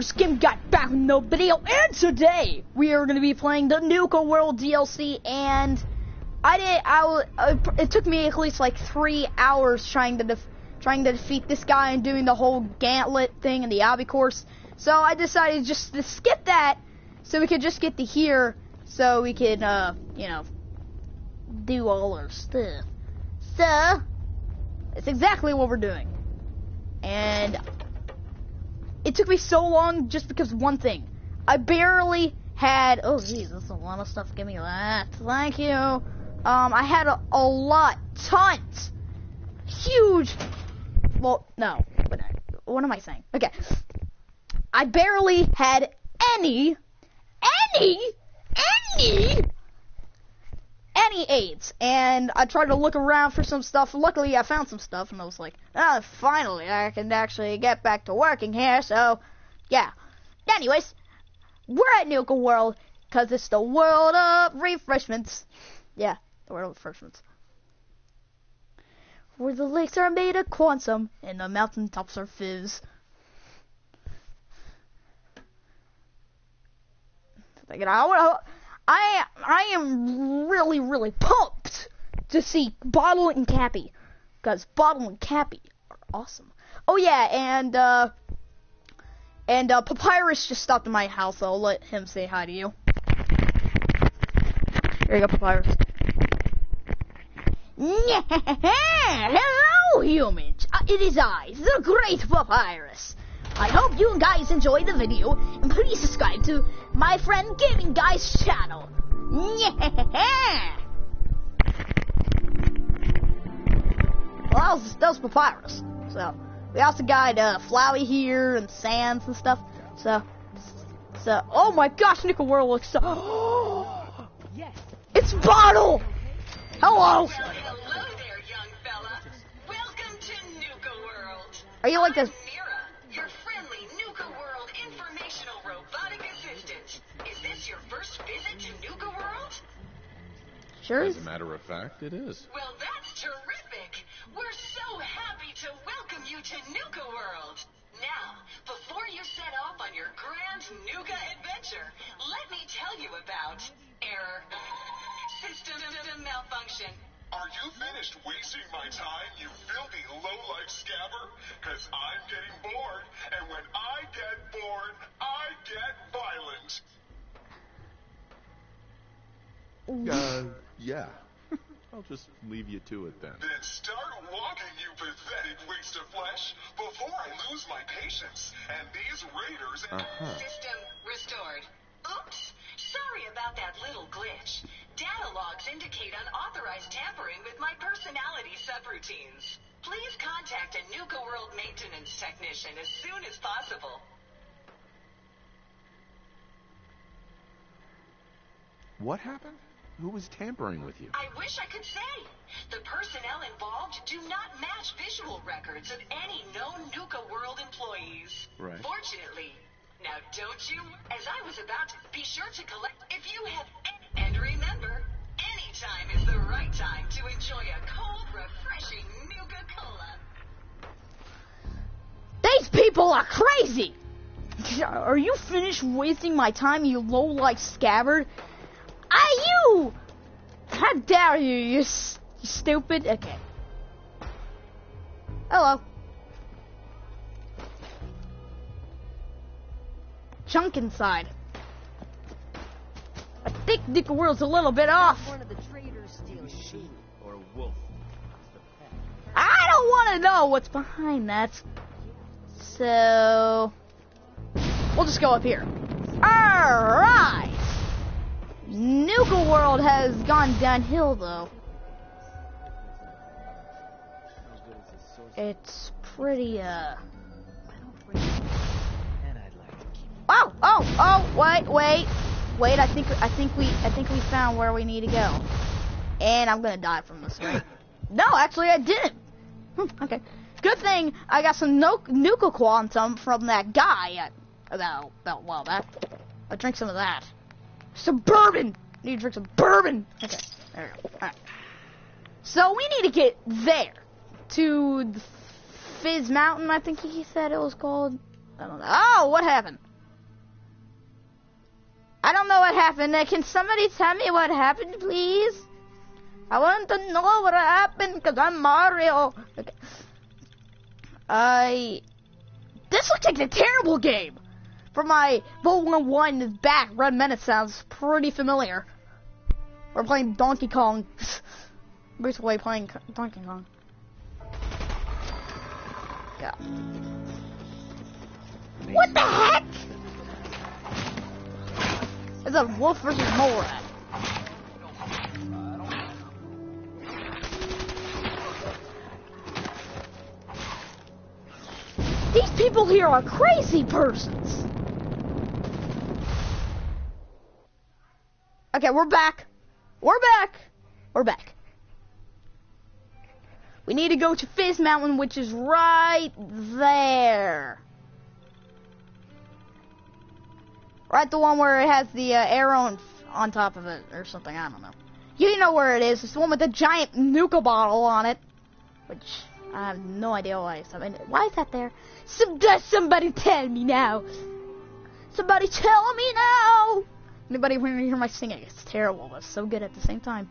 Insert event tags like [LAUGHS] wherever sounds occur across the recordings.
Skim got back with no video, and today we are going to be playing the Nuka World DLC, and I did. I it took me at least like three hours trying to trying to defeat this guy and doing the whole gauntlet thing in the obby course. So I decided just to skip that, so we could just get to here, so we could, uh, you know, do all our stuff. So it's exactly what we're doing, and it took me so long just because one thing. I barely had, oh that's a lot of stuff. Give me that. Thank you. Um, I had a, a lot, tons, huge, well, no, but what am I saying? Okay. I barely had any, any, any any aids. And I tried to look around for some stuff. Luckily, I found some stuff, and I was like, oh, finally, I can actually get back to working here. So, yeah. Anyways, we're at Nuka World, because it's the world of refreshments. Yeah, the world of refreshments. Where the lakes are made of quantum, and the mountaintops are fizz. Thinking, I want to I I am really really pumped to see Bottle and Cappy because Bottle and Cappy are awesome. Oh yeah, and uh, and uh, Papyrus just stopped at my house. So I'll let him say hi to you. Here you go, Papyrus. [LAUGHS] Hello, humans. Uh, it is I, the Great Papyrus. I hope you guys enjoy the video, and please subscribe to my friend Gaming Guy's channel. Yeah! Well, that was, that was Papyrus. So, we also got uh, Flowey here and Sans and stuff. So, so, oh my gosh, Nuka World looks so. yes. [GASPS] It's Bottle! Hello! Hello there, young fella. Welcome to Nuka World. Are you like this? Sure As a matter of fact, it is. Well, that's terrific. We're so happy to welcome you to Nuka World. Now, before you set off on your grand Nuka adventure, let me tell you about error, system malfunction. Are you finished wasting my time, you filthy low-life scabber? Cause I'm getting bored, and when I get bored, I get violent. Uh, yeah. [LAUGHS] I'll just leave you to it then. Then start walking, you pathetic waste of flesh, before I lose my patience. And these raiders... Uh-huh. System restored. Oops. Sorry about that little glitch. Data logs indicate unauthorized tampering with my personality subroutines. Please contact a Nuka World maintenance technician as soon as possible. What happened? Who was tampering with you? I wish I could say. The personnel involved do not match visual records of any known Nuka World employees. Right. Fortunately. Now, don't you? As I was about to, be sure to collect if you have any, and remember, any time is the right time to enjoy a cold, refreshing Nuka Cola. These people are crazy! Are you finished wasting my time, you low-life scabbard? Are you? How dare you, you, you stupid? Okay. Oh, Hello. Chunk inside. I think Nick World's a little bit off. One of the traders steals or wolf. I don't want to know what's behind that. So, we'll just go up here. Alright! Nuka World has gone downhill though. It's pretty uh Oh, oh, oh, wait, wait. Wait, I think I think we I think we found where we need to go. And I'm gonna die from this, right? [LAUGHS] no, actually I didn't. Hmm, okay. Good thing I got some no Nuka Quantum from that guy. About, about, well, that. I'll drink some of that. Some bourbon! Need to drink some bourbon! Okay, there we go. So we need to get there. To the Fizz Mountain, I think he said it was called. I don't know. Oh, what happened? I don't know what happened. Uh, can somebody tell me what happened, please? I want to know what happened because I'm Mario. Okay. I. This looks like a terrible game. For my Volt 1 is back, Red Menace sounds pretty familiar. We're playing Donkey Kong. [LAUGHS] Basically playing Donkey Kong. Yeah. What the heck? It's a wolf versus mole rat. These people here are crazy persons. Okay, we're back. We're back. We're back. We need to go to Fizz Mountain, which is right there. Right, the one where it has the uh, arrow on, on top of it, or something. I don't know. You know where it is. It's the one with the giant Nuka bottle on it, which I have no idea why. I mean, why is that there? Some, does somebody tell me now? Somebody tell me now! Anybody want to hear my singing? It's terrible, but so good at the same time.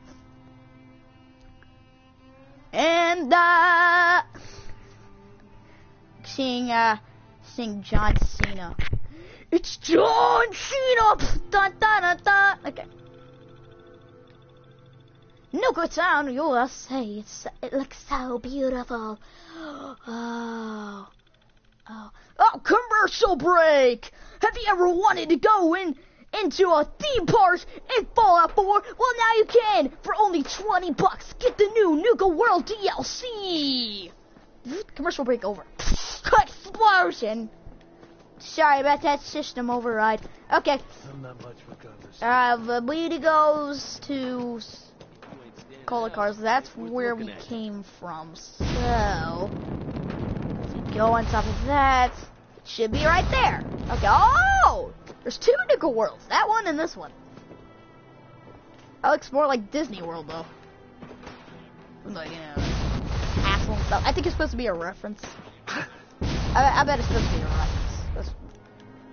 And uh, sing uh, sing John Cena. It's John Cena. Dun, dun, dun, dun. Okay. Nuka Town, USA. It's, it looks so beautiful. [GASPS] Oh. Oh. Oh, commercial break! Have you ever wanted to go in into a theme park in Fallout 4? Well, now you can! For only 20 bucks, get the new Nuka World DLC! Commercial break over. [LAUGHS] Explosion! Sorry about that system override. Okay. I'm not much for conversation. Uh, goes to Cola Cars. That's where we came from. So, go on top of that, should be right there. Okay. Oh, there's two Nuka Worlds. That one and this one. That looks more like Disney World though. Like you know, and stuff. I think it's supposed to be a reference. I, I bet it's supposed to be a reference. That's,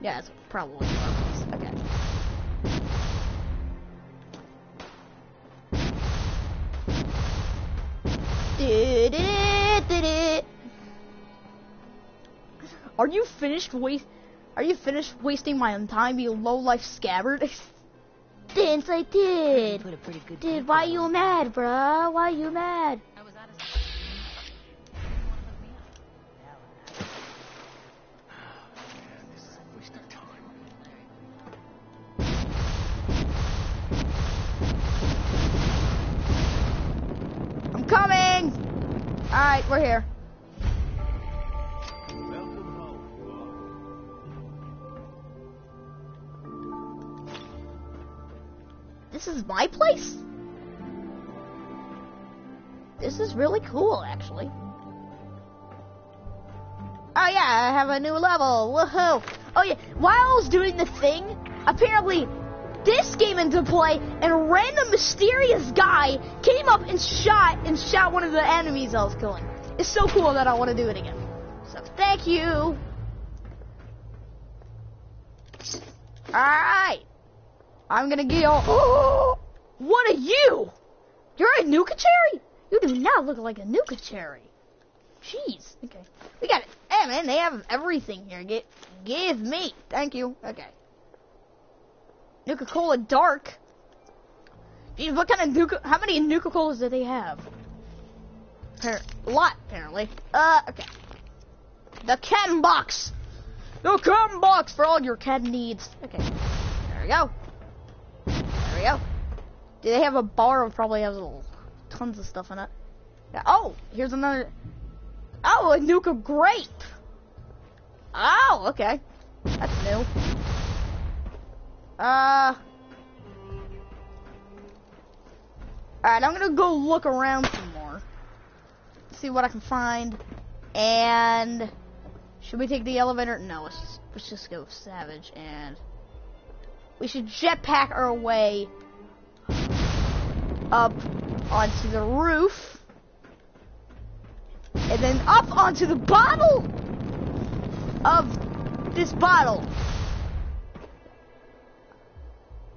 yeah, it's probably a reference. Okay. Du-du-du-du-du. Are you finished waste? Are you finished wasting my time, you low life scabbard? [LAUGHS] Dance I did. Put a good Dude, why on you mad, bruh? Why you mad? I was out of Waste our time. I'm coming. All right, we're here. My place? This is really cool, actually. Oh yeah, I have a new level. Woohoo! Oh yeah, while I was doing the thing, apparently this came into play, and a random mysterious guy came up and shot and shot one of the enemies I was killing. It's so cool that I want to do it again. So thank you. All right. I'm gonna get all. What are you? You're a Nuka Cherry? You do not look like a Nuka Cherry. Jeez. Okay. We got it. Hey man, they have everything here. Get, give me. Thank you. Okay. Nuka Cola Dark. Geez, what kind of Nuka? How many Nuka Colas do they have? A lot, apparently. Uh, okay. The Ken box. The Ken box for all your Ken needs. Okay. There we go. Go. Do they have a bar? It probably has little, tons of stuff in it. Yeah. Oh, here's another. Oh, a Nuka grape. Oh, okay. That's new. Uh. Alright, I'm gonna go look around some more. See what I can find. And. Should we take the elevator? No, let's just, let's just go Savage and. We should jetpack our way up onto the roof. And then up onto the bottle of this bottle.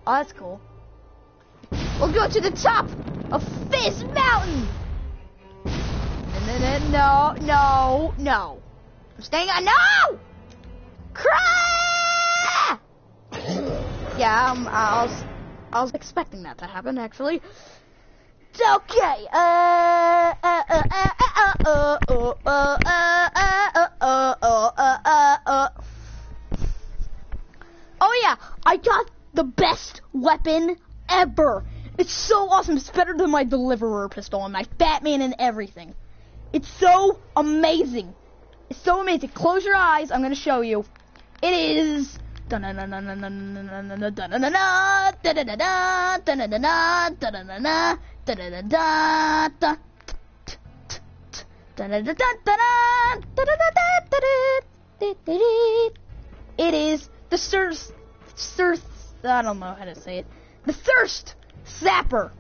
Oh, that's cool. We'll go to the top of Fizz Mountain. No, no, no, no. I'm staying on. No! Cry! Yeah, um, I was, I was expecting that to happen, actually. It's okay. Uh, uh, uh, uh, uh, uh, uh, uh, uh, uh, uh, uh, uh, uh, uh. Oh yeah, I got the best weapon ever. It's so awesome. It's better than my deliverer pistol and my Fat Man and everything. It's so amazing. It's so amazing. Close your eyes. I'm gonna show you. It is. It is the thirst, thirst. I don't know how to say it. The thirst zapper.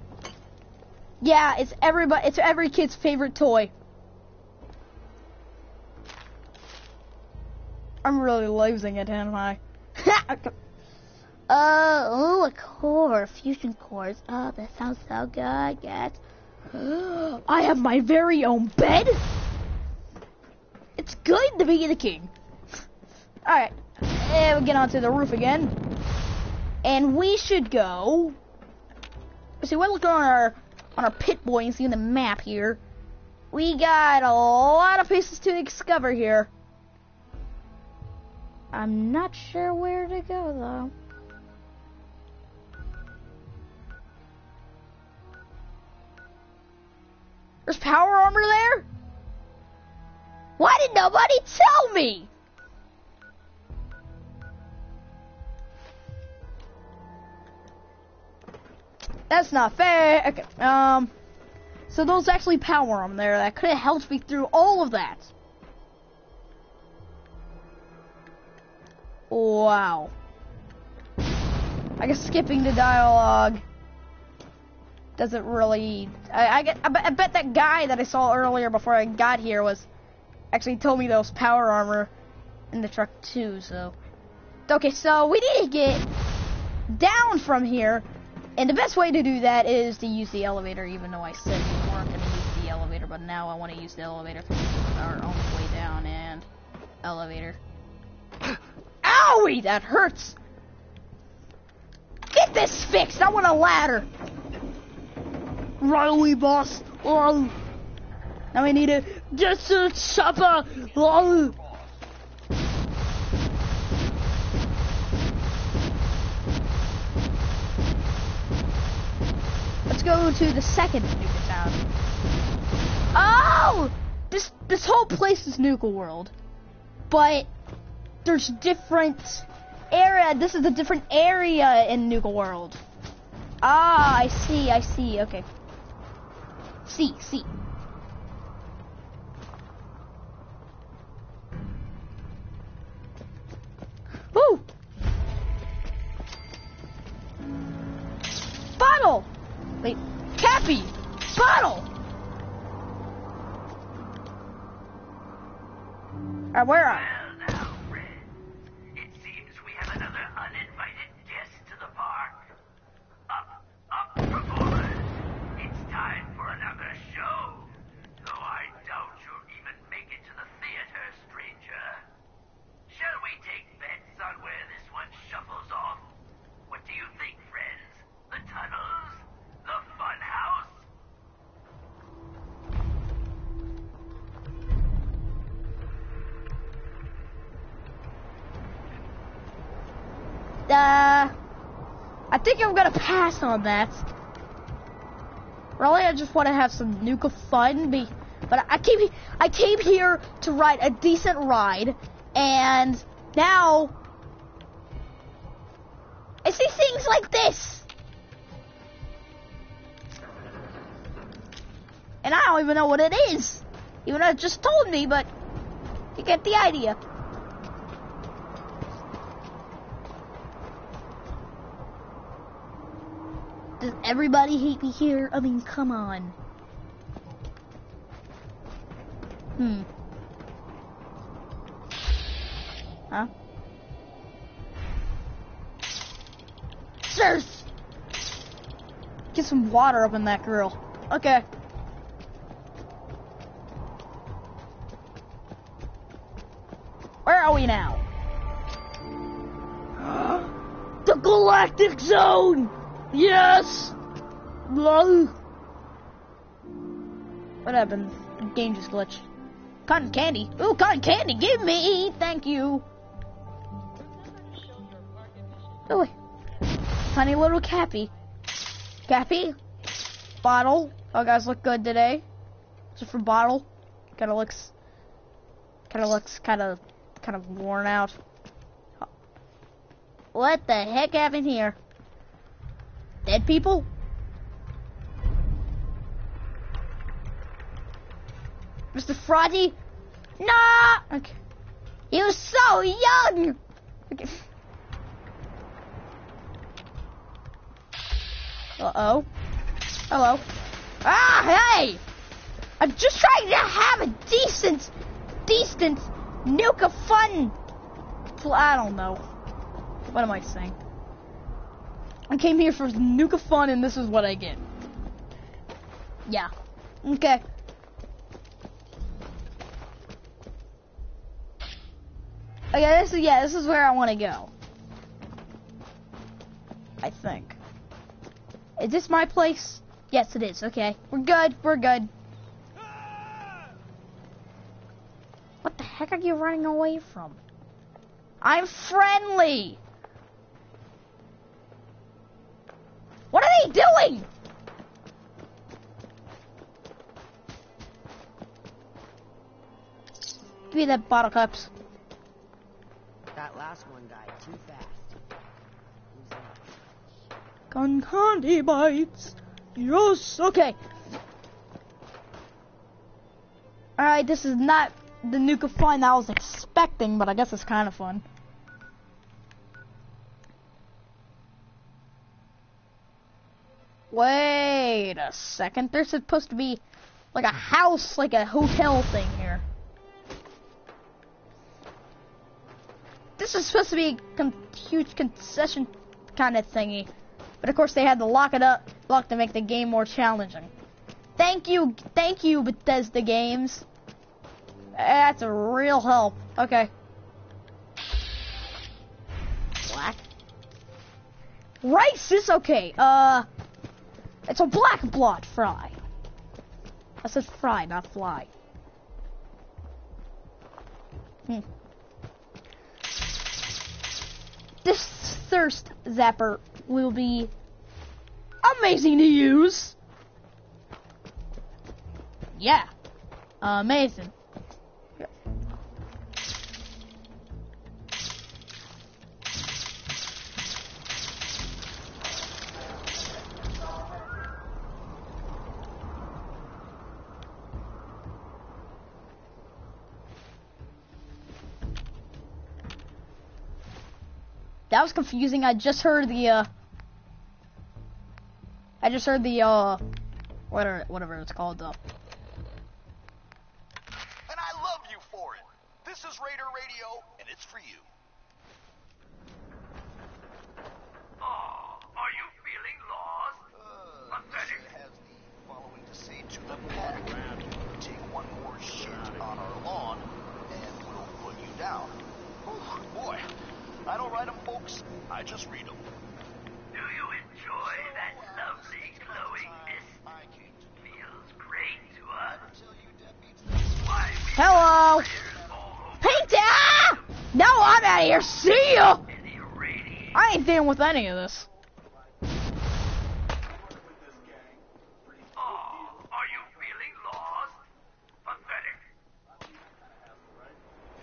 Yeah, it's everybody. It's every kid's favorite toy. I'm really losing it, am I? Uh, [LAUGHS] oh, a core, fusion cores. Oh, that sounds so good, yes. [GASPS] I have my very own bed. It's good to be the king. Alright, and we get onto the roof again. And we should go. See, we're looking on our on our Pip-Boy and seeing the map here. We got a lot of places to discover here. I'm not sure where to go though. There's power armor there? Why did nobody tell me? That's not fair. Okay, um, so there's actually power armor there that could have helped me through all of that. Wow. I guess skipping the dialogue doesn't really. I, I get. I bet, I bet that guy that I saw earlier before I got here was actually told me there was power armor in the truck too. So okay, so we need to get down from here, and the best way to do that is to use the elevator. Even though I said we weren't going to use the elevator, but now I want to use the elevator. Our only way down and elevator. Owie, that hurts. Get this fixed. I want a ladder. Riley, boss. Oh. Now we need a just a chopper. Oh. Let's go to the second Nuka town. Oh! This this whole place is Nuka World, but there's different area. This is a different area in Nuka World. Ah, I see, I see. Okay. See, see. Woo! Bottle! Wait, Cappy! Bottle! Alright, where are Uh, I think I'm gonna pass on that. Really, I just want to have some Nuka fun. Be, but I came, I came here to ride a decent ride, and now I see things like this, and I don't even know what it is. Even though it just told me, but you get the idea. Does everybody hate me here? I mean, come on. Hmm. Huh? Sirs! Get some water up in that grill. Okay. Where are we now? the Galactic Zone! Yes! What happened? Game just glitched. Cotton candy. Ooh, cotton candy, give me! Thank you. Oh, wait. Funny little Cappy. Cappy? Bottle. Oh, guys, look good today. Just for bottle. Kinda looks... Kinda looks kinda... Kind of worn out. What the heck happened here? Dead people? Mr. Froggy? No! Okay. He was so young! Okay. Uh-oh. Hello. Ah, hey! I'm just trying to have a decent, decent Nuka fun. pl- I don't know. What am I saying? I came here for Nuka fun and this is what I get. Yeah. Okay. Okay, this is, yeah, this is where I want to go. I think. Is this my place? Yes, it is. Okay. We're good. We're good. What the heck are you running away from? I'm friendly! They? Give me that bottle cups. That last one died too fast. Gun candy bites. Yes. Okay. Alright, this is not the nuke of fun I was expecting, but I guess it's kind of fun. Wait a second. There's supposed to be like a house, like a hotel thing here. This is supposed to be a huge concession kind of thingy. But of course they had to lock it up, lock to make the game more challenging. Thank you, thank you Bethesda Games. That's a real help. Okay. Black. Rice is okay. Uh, it's a black blot fry. I said fry, not fly. Hmm. This thirst zapper will be amazing to use. Yeah, amazing. Was confusing. I just heard the, uh, I just heard the, uh, whatever, whatever it's called, though. And I love you for it. This is Raider Radio, and it's for you. Oh, are you feeling lost? Uh, Pathetic. Sid has the following to say to the pack. Take one more shit on our lawn, and we'll put you down. Whew, boy, I don't write 'em, folks. I just read 'em. Do you enjoy that lovely glowing mist? I came to Feels great to us. tell you deadbeats. Why Hello, players all over Paint ah! No, I'm out of here. See ya. in the radiation. I ain't dealing with any of this. Oh, are you feeling lost? Pathetic.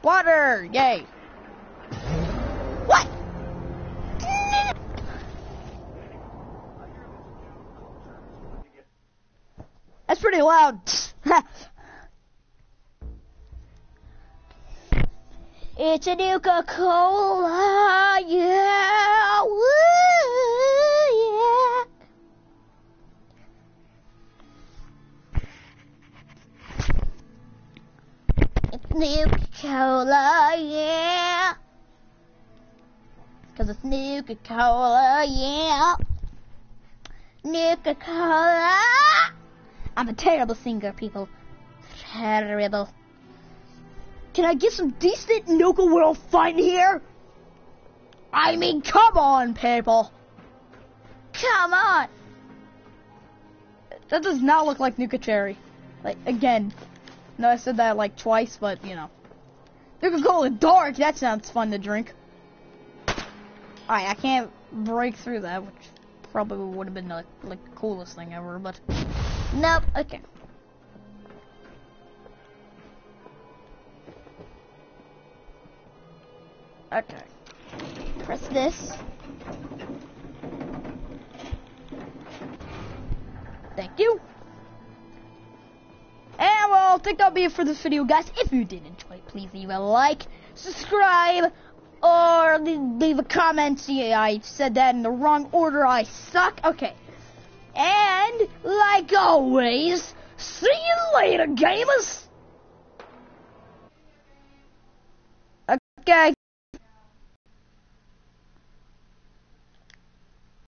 Water, yay. [LAUGHS] It's a Nuka Cola, yeah. Woo, yeah. It's Nuka Cola, yeah. Cause it's Nuka Cola, yeah. Nuka Cola. I'm a terrible singer, people. Terrible. Can I get some decent Nuka World fun here? I mean, come on, people. Come on. That does not look like Nuka Cherry. Like, again. No, I said that like twice, but, you know. Nuka Cola Dark, that sounds fun to drink. Alright, I can't break through that, which probably would have been like, like the coolest thing ever, but... Nope, okay. Okay. Press this. Thank you. And well, I think that'll be it for this video, guys. If you did enjoy, please leave a like, subscribe, or leave, a comment. See, I said that in the wrong order. I suck. Okay. And, like always, see you later, gamers. Okay.